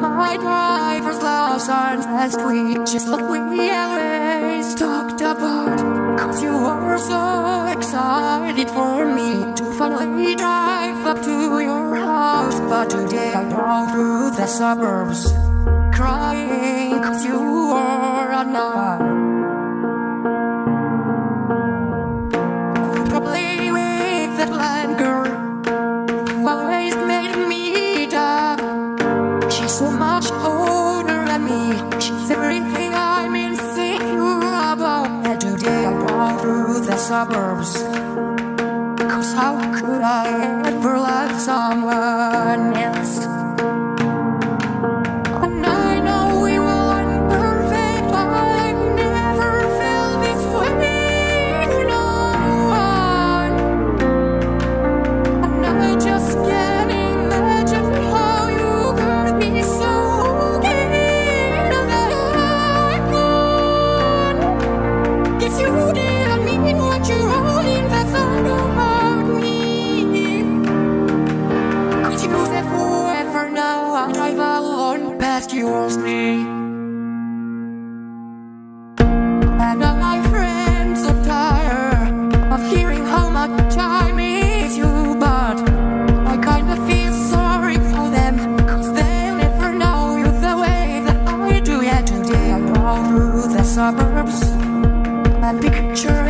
my driver's love signs as we just like we always talked about. Cause you were so excited for me to finally drive up to your house. But today I drove through the suburbs crying cause you were another. suburbs. Cause how could I ever love someone else? suburbs, my picture.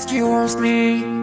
rescues me.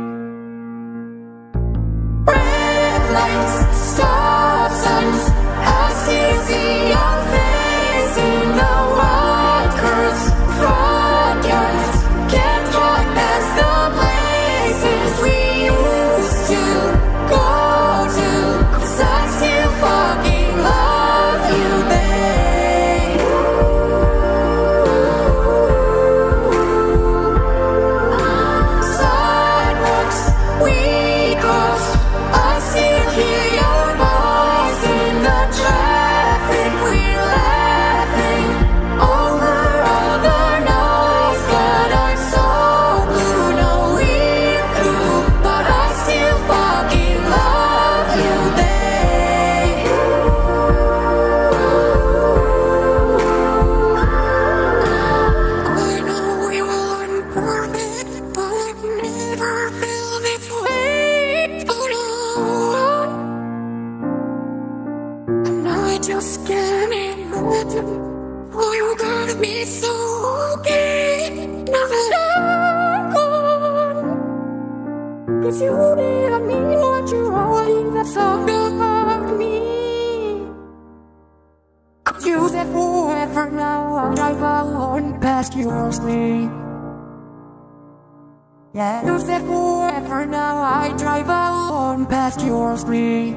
just can't imagine. Oh, you gotta be so okay. Never let go. Cause you didn't mean what you always have thought about me. Cause you said forever now. I drive alone past your street Yeah, you it forever now. I drive alone past your street